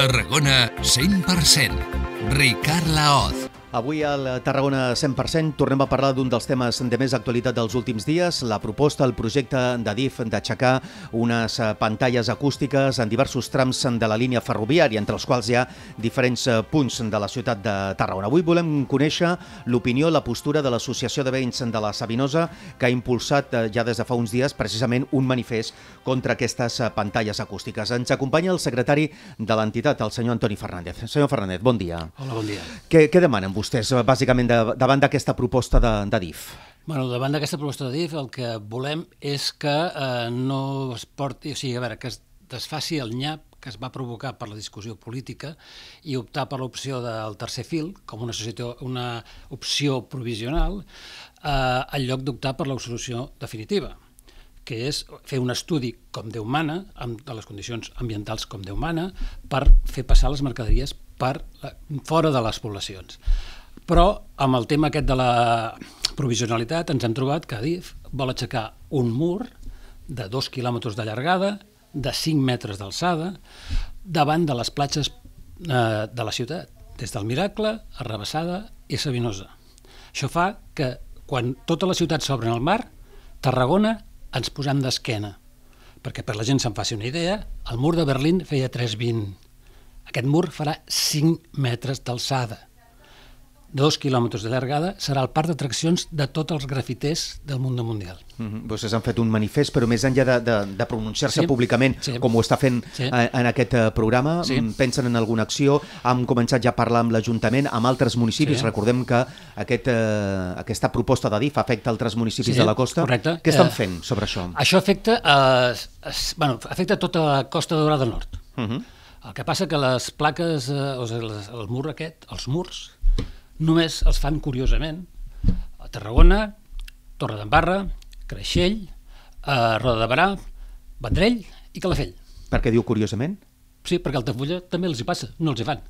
Tarragona 100%. Ricard Laoz. Avui al Tarragona 100% tornem a parlar d'un dels temes de més actualitat dels últims dies, la proposta, el projecte d'Adif d'aixecar unes pantalles acústiques en diversos trams de la línia ferroviària, entre els quals hi ha diferents punts de la ciutat de Tarragona. Avui volem conèixer l'opinió, la postura de l'Associació de Veïns de la Sabinosa, que ha impulsat eh, ja des de fa uns dies precisament un manifest contra aquestes pantalles acústiques. Ens acompanya el secretari de l'entitat, el senyor Antoni Fernández. Senyor Fernández, bon dia. Hola, bon dia. Què, què demanen vostès, bàsicament, de, davant d'aquesta proposta de, de DIF? Bueno, davant d'aquesta proposta de DIF el que volem és que eh, no es porti... O sigui, a veure, que es desfaci el nyap que es va provocar per la discussió política i optar per l'opció del tercer fil com una, societat, una opció provisional eh, en lloc d'optar per la solució definitiva que és fer un estudi com Déu mana, amb, de les condicions ambientals com Déu mana, per fer passar les mercaderies per fora de les poblacions. Però amb el tema aquest de la provisionalitat ens hem trobat que Adif vol aixecar un mur de dos quilòmetres de llargada, de 5 metres d'alçada, davant de les platges eh, de la ciutat, des del Miracle, Arrabassada i Sabinosa. Això fa que quan tota la ciutat s'obre al mar, Tarragona ens posem d'esquena, perquè per la gent se'n faci una idea, el mur de Berlín feia 3,20. Aquest mur farà 5 metres d'alçada de dos quilòmetres de llargada, serà el parc d'atraccions de tots els grafiters del món mundial. Mm -hmm. Vostès han fet un manifest, però més enllà de, de, de pronunciar-se Sí. públicament, Sí. com ho està fent Sí. eh, en aquest eh, programa, Sí. mm, pensen en alguna acció, han començat ja a parlar amb l'Ajuntament, amb altres municipis, Sí. recordem que aquest, eh, aquesta proposta de DIF afecta altres municipis Sí, de la costa. correcte. Què estan Eh, fent sobre això? Això afecta, eh, es, bueno, afecta tota la costa daurada del nord. Uh -huh. El que passa que les plaques, eh, o sigui, les- el mur aquest, els murs, només els fan curiosament a Tarragona, Torre d'Embarra, Creixell, eh, Roda de Barà, Vendrell i Calafell. Per què diu curiosament? Sí, perquè a Altafulla també els hi passa, no els hi fan.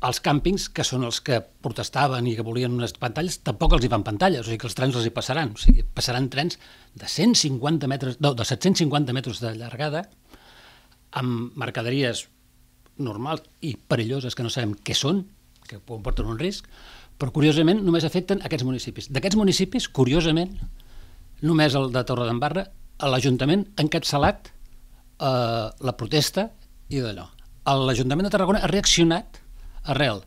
Els càmpings, que són els que protestaven i que volien unes pantalles, tampoc els hi fan pantalles, o sigui que els trens els hi passaran. O sigui, passaran trens de 150 metres, no, de 750 metres de llargada, amb mercaderies normals i perilloses que no sabem què són, que portar un risc, però curiosament només afecten aquests municipis. D'aquests municipis, curiosament, només el de Torredembarra, l'Ajuntament ha encapçalat eh, la protesta i d'allò. L'Ajuntament de Tarragona ha reaccionat arrel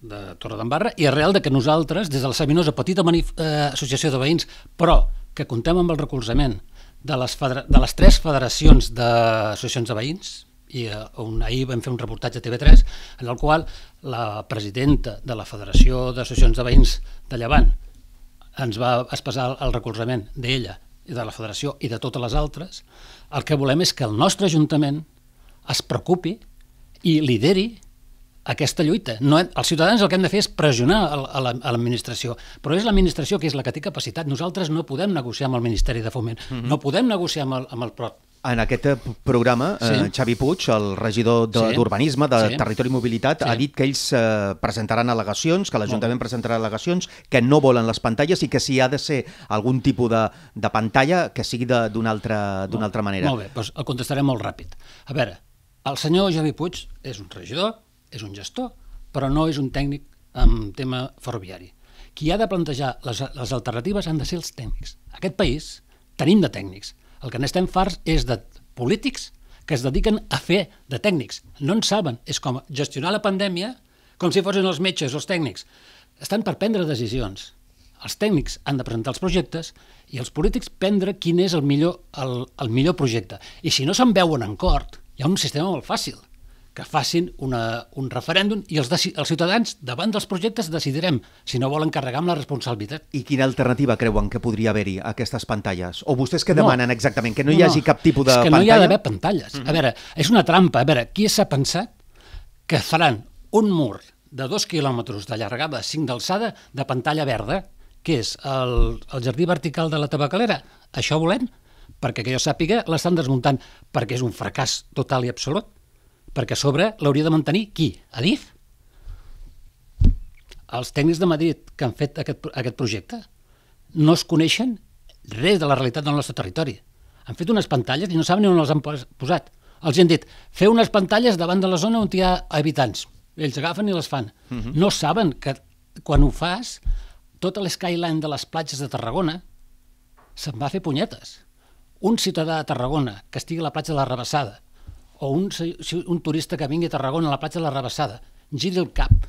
de Torredembarra i arrel de que nosaltres, des de la Sabinosa, petita manif eh, associació de veïns, però que contem amb el recolzament de les, de les tres federacions d'associacions de veïns, i eh, on ahir vam fer un reportatge a TV3 en el qual la presidenta de la Federació d'Associacions de Veïns de Llevant ens va expressar el recolzament d'ella i de la federació i de totes les altres, el que volem és que el nostre Ajuntament es preocupi i lideri aquesta lluita. No, els ciutadans el que hem de fer és pressionar a a la- a l'administració, però és l'administració que és la que té capacitat. Nosaltres no podem negociar amb el Ministeri de Foment, no podem negociar amb el, amb el PROT. En aquest eh, programa, eh, Sí. Xavi Puig, el regidor de- Sí. d'Urbanisme, de, Sí. Territori i Mobilitat, Sí. ha dit que ells eh, presentaran al·legacions, que l'Ajuntament presentarà al·legacions, que no volen les pantalles i que si ha de ser algun tipus de, de pantalla, que sigui d'una altra, altra manera. Molt bé, doncs el contestaré molt ràpid. A veure, el senyor Javi Puig és un regidor, és un gestor, però no és un tècnic en tema ferroviari. Qui ha de plantejar les, les alternatives han de ser els tècnics. Aquest país tenim de tècnics. El que n'estem farts és de polítics que es dediquen a fer de tècnics. No en saben. És com gestionar la pandèmia com si fossin els metges o els tècnics. Estan per prendre decisions. Els tècnics han de presentar els projectes i els polítics prendre quin és el millor, el, el millor projecte. I si no se'n veuen en cort, hi ha un sistema molt fàcil, que facin una, un referèndum i els, els ciutadans, davant dels projectes, decidirem si no volen carregar amb la responsabilitat. I quina alternativa creuen que podria haver-hi a aquestes pantalles? O vostès No. demanen exactament? Que no, hi hagi cap tipus de és que pantalla? no hi ha d'haver pantalles. A veure, és una trampa. A veure, qui s'ha pensat que faran un mur de dos quilòmetres de llargada, cinc d'alçada, de pantalla verda, que és el, el jardí vertical de la tabacalera? Això volem? Perquè que jo sàpiga, l'estan desmuntant perquè és un fracàs total i absolut. Perquè a sobre l'hauria de mantenir qui? Adif? Els tècnics de Madrid que han fet aquest, aquest projecte no es coneixen res de la realitat del nostre territori. Han fet unes pantalles i no saben ni on les han pos- posat. Els han dit, feu unes pantalles davant de la zona on hi ha habitants. Ells agafen i les fan. Uh -huh. No saben que quan ho fas, tota l'skyline de les platges de Tarragona se'n va fer punyetes. Un ciutadà de Tarragona que estigui a la platja de la Rebassada o un, un turista que vingui a Tarragona a la platja de la Rebassada, giri el cap,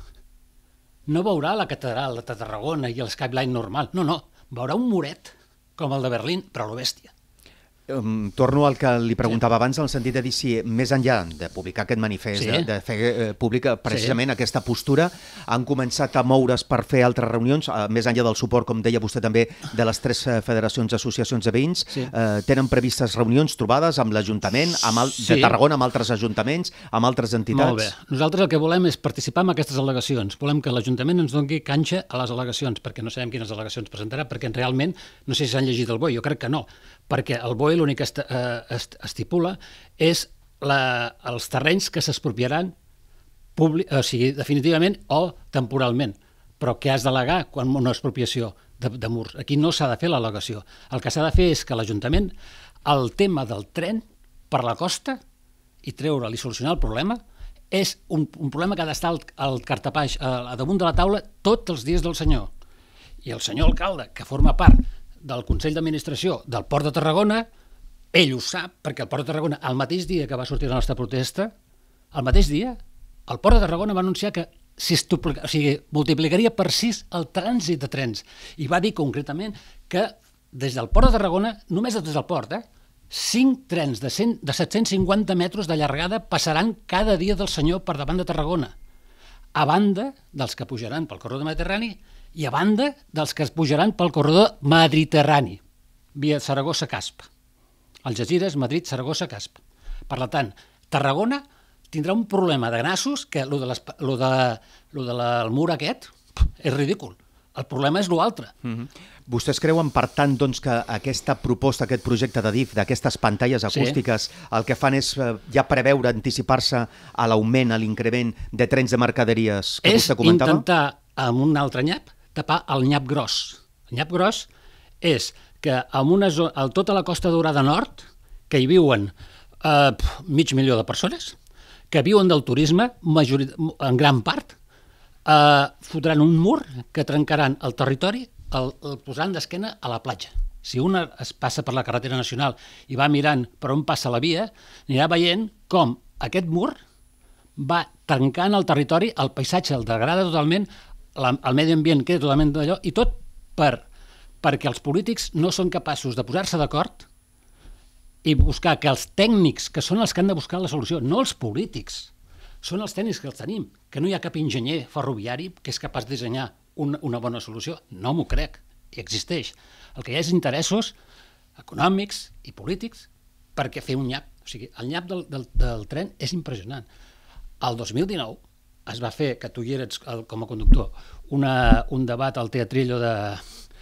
no veurà la catedral de Tarragona i el skyline normal, no, no, veurà un muret com el de Berlín, però lo bèstia. Um, torno al que li preguntava sí. abans, en el sentit de dir si més enllà de publicar aquest manifest, sí. de, de fer eh, pública precisament sí. aquesta postura, han començat a moure's per fer altres reunions, eh, més enllà del suport, com deia vostè també, de les tres eh, federacions associacions de veïns. Sí. Eh, tenen previstes reunions, trobades amb l'Ajuntament, amb el, sí. de Tarragona, amb altres ajuntaments, amb altres entitats? Molt bé. Nosaltres el que volem és participar en aquestes al·legacions. Volem que l'Ajuntament ens doni canxa a les al·legacions, perquè no sabem quines al·legacions presentarà, perquè realment no sé si s'han llegit el BOI, jo crec que no, perquè el BOE l'únic que eh, estipula és la, els terrenys que s'expropiaran o sigui, definitivament o temporalment, però què has d'al·legar quan una expropiació de, de murs? Aquí no s'ha de fer l'al·legació. El que s'ha de fer és que l'Ajuntament el tema del tren per la costa i treure-li solucionar el problema és un, un problema que ha d'estar al, al cartapaix, a, a damunt de la taula tots els dies del senyor. I el senyor alcalde, que forma part del Consell d'Administració del Port de Tarragona, ell ho sap, perquè el Port de Tarragona, el mateix dia que va sortir la nostra protesta, el mateix dia, el Port de Tarragona va anunciar que si o sigui, multiplicaria per 6 el trànsit de trens. I va dir concretament que des del Port de Tarragona, només des del port, eh, 5 trens de, 100, de 750 metres de llargada passaran cada dia del senyor per davant de Tarragona, a banda dels que pujaran pel corredor mediterrani i a banda dels que es pujaran pel corredor mediterrani, via Saragossa-Casp. Algeciras, Madrid, Saragossa, Casp. Per tant, Tarragona tindrà un problema de nassos que lo de, les, lo de, lo de la, el mur aquest és ridícul. El problema és l'altre. Mm -hmm. Vostès creuen, per tant, doncs, que aquesta proposta, aquest projecte de DIF, d'aquestes pantalles acústiques, sí. el que fan és eh, ja preveure, anticipar-se a l'augment, a l'increment de trens de mercaderies que és vostè comentava? És intentar, amb un altre nyap, tapar el nyap gros. El nyap gros és que en una zona, a tota la Costa Dorada Nord, que hi viuen eh, mig milió de persones, que viuen del turisme en gran part, eh, fotran un mur que trencaran el territori, el, el posaran d'esquena a la platja. Si una es passa per la carretera nacional i va mirant per on passa la via, anirà veient com aquest mur va trencant el territori, el paisatge el degrada totalment, la, el medi ambient queda totalment d'allò, i tot per perquè els polítics no són capaços de posar-se d'acord i buscar que els tècnics, que són els que han de buscar la solució, no els polítics, són els tècnics que els tenim, que no hi ha cap enginyer ferroviari que és capaç de dissenyar una, una bona solució. No m'ho crec, existeix. El que hi ha és interessos econòmics i polítics perquè fer un nyap. O sigui, el nyap del, del, del tren és impressionant. El 2019 es va fer, que tu hi eres com a conductor, una, un debat al Teatrillo de,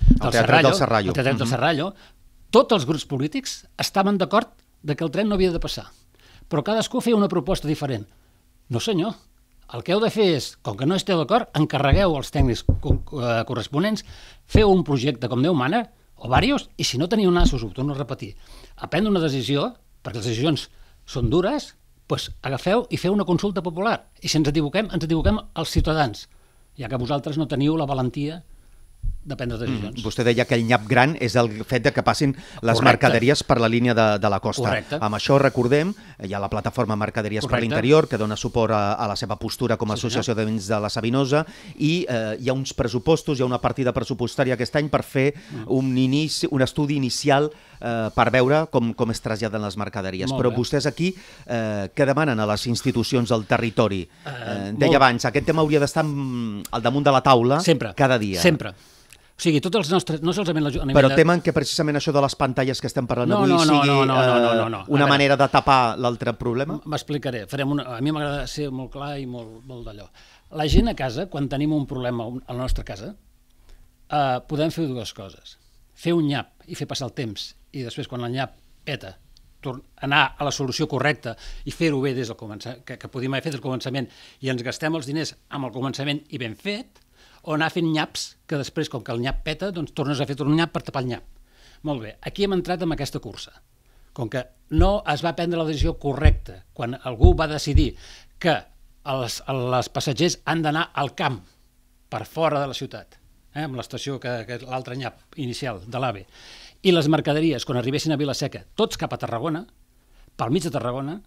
del Serrallo, del Serrallo. El Teatre del Serrallo, tots els grups polítics estaven d'acord de que el tren no havia de passar. Però cadascú feia una proposta diferent. No senyor, el que heu de fer és, com que no esteu d'acord, encarregueu als tècnics eh, corresponents, feu un projecte com Déu mana, o varios, i si no teniu nassos, ho torno a repetir, a prendre una decisió, perquè les decisions són dures, doncs agafeu i feu una consulta popular. I si ens equivoquem, ens equivoquem els ciutadans, ja que vosaltres no teniu la valentia de prendre mm, decisions. Mm, vostè deia que el nyap gran és el fet de que passin les Correcte. mercaderies per la línia de, de la costa. Correcte. Amb això recordem, hi ha la plataforma Mercaderies Correcte. per l'interior que dona suport a, a la seva postura com a sí, associació de vins de la Sabinosa i eh, hi ha uns pressupostos, hi ha una partida pressupostària aquest any per fer mm. un, inici, un estudi inicial eh, per veure com, com es traslladen les mercaderies. Molt Però bé. vostès aquí eh, què demanen a les institucions del territori? Eh, eh, deia molt... abans, aquest tema hauria d'estar al damunt de la taula sempre, cada dia. Sempre, o sigui, tots els nostres... No solament la, Però temen que precisament això de les pantalles que estem parlant no, avui no, no, sigui no, no, no, no, no, no. Eh, una manera de tapar l'altre problema? M'explicaré. Farem una... A mi m'agrada ser molt clar i molt, molt d'allò. La gent a casa, quan tenim un problema a la nostra casa, eh, podem fer dues coses. Fer un nyap i fer passar el temps, i després, quan el nyap peta, anar a la solució correcta i fer-ho bé des del començament, que, que podíem haver fet el començament i ens gastem els diners amb el començament i ben fet, o anar fent nyaps, que després, com que el nyap peta, doncs tornes a fer un nyap per tapar el nyap. Molt bé, aquí hem entrat en aquesta cursa. com que no es va prendre la decisió correcta quan algú va decidir que els, els passatgers han d'anar al camp, per fora de la ciutat, eh, amb l'estació que, que l'altre nyap inicial de l'AVE, i les mercaderies, quan arribessin a Vilaseca, tots cap a Tarragona, pel mig de Tarragona,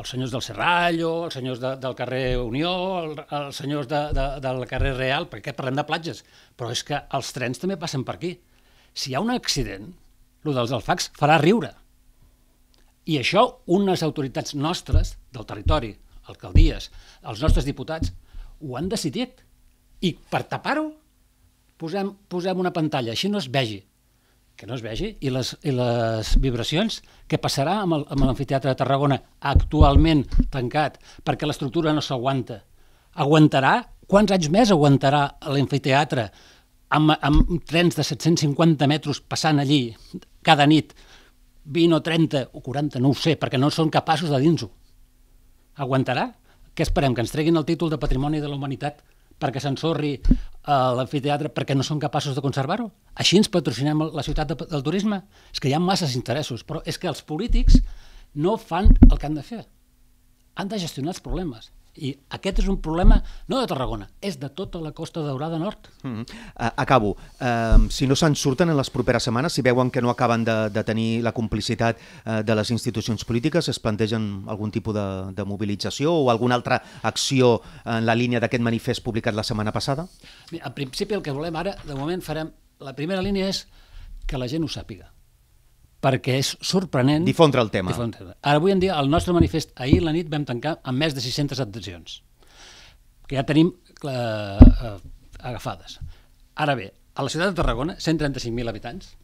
els senyors del Serrallo, els senyors de, del carrer Unió, el, els senyors de, de, del carrer Real, perquè parlem de platges, però és que els trens també passen per aquí. Si hi ha un accident, el dels alfacs farà riure. I això unes autoritats nostres del territori, alcaldies, els nostres diputats, ho han decidit. I per tapar-ho posem, posem una pantalla, així no es vegi que no es vegi, i les, i les vibracions, què passarà amb l'amfiteatre de Tarragona actualment tancat perquè l'estructura no s'aguanta? Aguantarà? Quants anys més aguantarà l'amfiteatre amb, amb trens de 750 metres passant allí cada nit 20 o 30 o 40, no ho sé, perquè no són capaços de dins-ho. Aguantarà? Què esperem? Que ens treguin el títol de Patrimoni de la Humanitat perquè s'ensorri a l'amfiteatre perquè no són capaços de conservar-ho? Així ens patrocinem la ciutat de, del turisme? És que hi ha masses interessos, però és que els polítics no fan el que han de fer. Han de gestionar els problemes. I aquest és un problema no de Tarragona, és de tota la Costa Daurada Nord. Mm -hmm. Acabo. Uh, si no se'n surten en les properes setmanes, si veuen que no acaben de, de tenir la complicitat uh, de les institucions polítiques, es plantegen algun tipus de, de mobilització o alguna altra acció en la línia d'aquest manifest publicat la setmana passada? Bé, en principi el que volem ara, de moment farem... La primera línia és que la gent ho sàpiga perquè és sorprenent... Difondre el tema. Difondre. Ara, avui en dia, el nostre manifest, ahir la nit vam tancar amb més de 600 adhesions, que ja tenim eh, eh, agafades. Ara bé, a la ciutat de Tarragona, 135.000 habitants,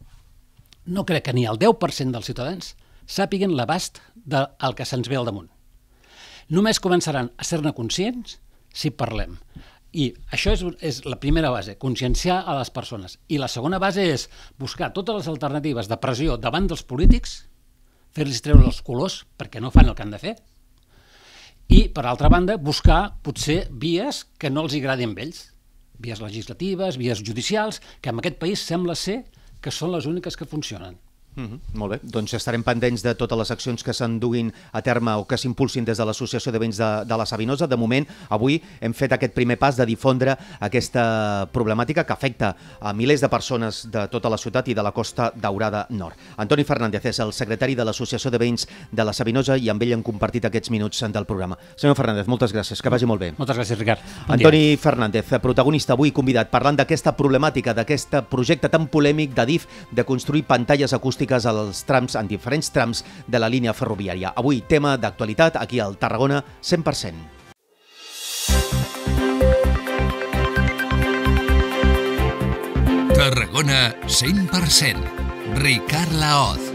no crec que ni el 10% dels ciutadans sàpiguen l'abast del que se'ns ve al damunt. Només començaran a ser-ne conscients si parlem. I això és, és la primera base, conscienciar a les persones. I la segona base és buscar totes les alternatives de pressió davant dels polítics, fer-los treure els colors perquè no fan el que han de fer, i, per altra banda, buscar potser vies que no els agradin a ells, vies legislatives, vies judicials, que en aquest país sembla ser que són les úniques que funcionen. Mm -hmm. Molt bé, doncs estarem pendents de totes les accions que s'enduguin a terme o que s'impulsin des de l'Associació de Veïns de, de la Sabinosa. De moment, avui hem fet aquest primer pas de difondre aquesta problemàtica que afecta a milers de persones de tota la ciutat i de la Costa Daurada Nord. Antoni Fernández és el secretari de l'Associació de Veïns de la Sabinosa i amb ell hem compartit aquests minuts del programa. Senyor Fernández, moltes gràcies, que vagi molt bé. Moltes gràcies, Ricard. Bon Antoni dia. Fernández, protagonista avui convidat, parlant d'aquesta problemàtica, d'aquest projecte tan polèmic de DIF de construir pantalles acústiques elèctriques als trams, en diferents trams de la línia ferroviària. Avui, tema d'actualitat aquí al Tarragona 100%. Tarragona 100%. Ricard Laoz.